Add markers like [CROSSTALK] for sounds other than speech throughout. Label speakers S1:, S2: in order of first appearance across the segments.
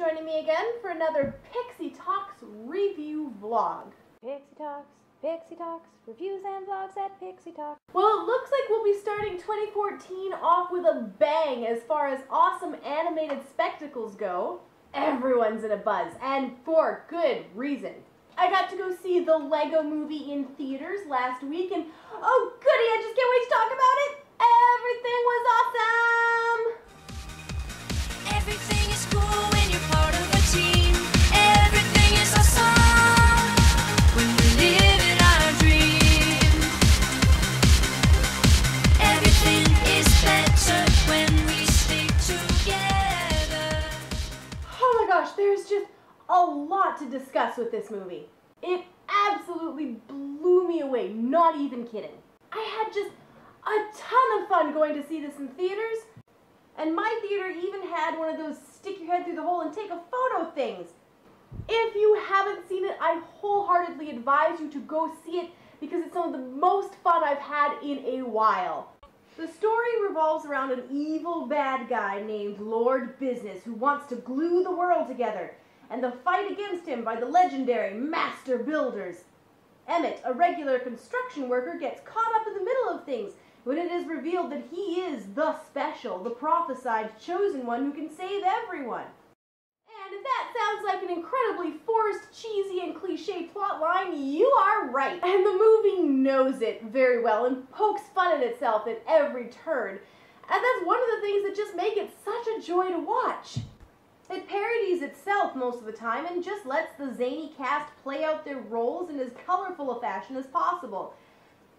S1: joining me again for another Pixie Talks review vlog.
S2: Pixie Talks, Pixie Talks, reviews and vlogs at Pixie Talks.
S1: Well, it looks like we'll be starting 2014 off with a bang as far as awesome animated spectacles go. Everyone's in a buzz, and for good reason. I got to go see the Lego movie in theaters last week, and oh goody, I just can't wait to talk about it!
S3: A
S1: lot to discuss with this movie. It absolutely blew me away, not even kidding. I had just a ton of fun going to see this in theaters, and my theater even had one of those stick your head through the hole and take a photo things. If you haven't seen it, I wholeheartedly advise you to go see it because it's some of the most fun I've had in a while. The story revolves around an evil bad guy named Lord Business who wants to glue the world together, and the fight against him by the legendary Master Builders. Emmet, a regular construction worker, gets caught up in the middle of things when it is revealed that he is the special, the prophesied chosen one who can save everyone. And if that sounds like an incredibly forced, cheesy, and cliche plotline, you are right. And the movie knows it very well and pokes fun at itself at every turn. And that's one of the things that just make it such a joy to watch. It parodies itself most of the time and just lets the zany cast play out their roles in as colorful a fashion as possible.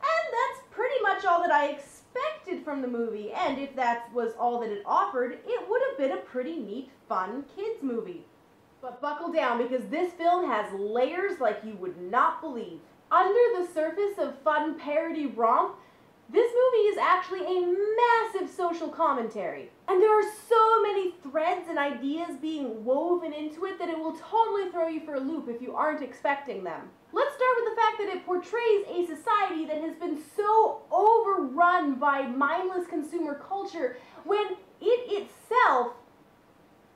S1: And that's pretty much all that I expected from the movie, and if that was all that it offered, it would have been a pretty neat, fun kids movie. But buckle down because this film has layers like you would not believe. Under the surface of fun parody romp, this movie is actually a massive social commentary. And there are so many threads and ideas being woven into it that it will totally throw you for a loop if you aren't expecting them. Let's start with the fact that it portrays a society that has been so overrun by mindless consumer culture when it itself,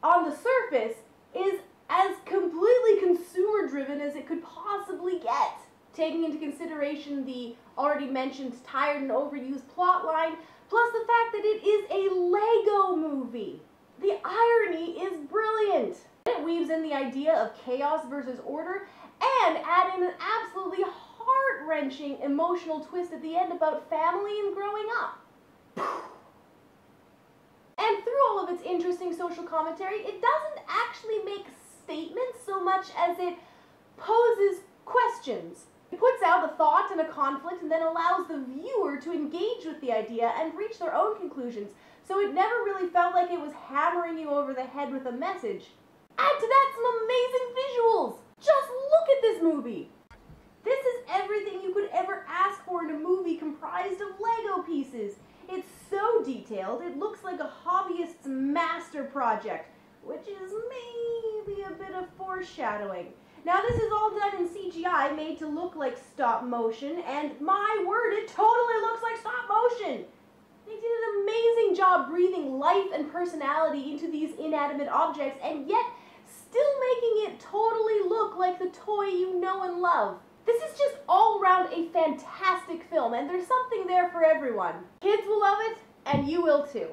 S1: on the surface, is as completely consumer driven as it could possibly get taking into consideration the already mentioned tired and overused plotline, plus the fact that it is a Lego movie. The irony is brilliant. It weaves in the idea of chaos versus order and add in an absolutely heart-wrenching emotional twist at the end about family and growing up. [SIGHS] And through all of its interesting social commentary, it doesn't actually make statements so much as it poses questions. It puts out a thought and a conflict and then allows the viewer to engage with the idea and reach their own conclusions, so it never really felt like it was hammering you over the head with a message. Add to that some amazing visuals! Just look at this movie! This is everything you could ever ask for in a movie comprised of Lego pieces. It's so detailed, it looks like a hobbyist's master project, which is maybe a bit of foreshadowing. Now this is all done in CGI, made to look like stop motion, and my word, it totally looks like stop motion! They did an amazing job breathing life and personality into these inanimate objects, and yet still making it totally look like the toy you know and love. This is just all around a fantastic film, and there's something there for everyone. Kids will love it, and you will too.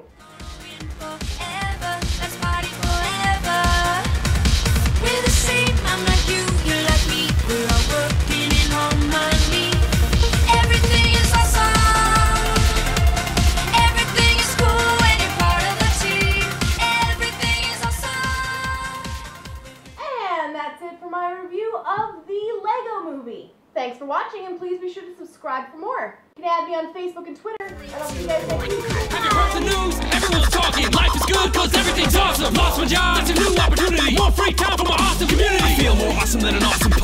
S1: It for my review of the Lego movie. Thanks for watching, and please be sure to subscribe for more. You can add me on Facebook and Twitter, and I'll see you guys next week.
S4: Have you heard the news? Everyone's talking. Life is good cause everything's awesome. Lost my job, that's a new opportunity. More free time for my awesome community. I feel more awesome than an awesome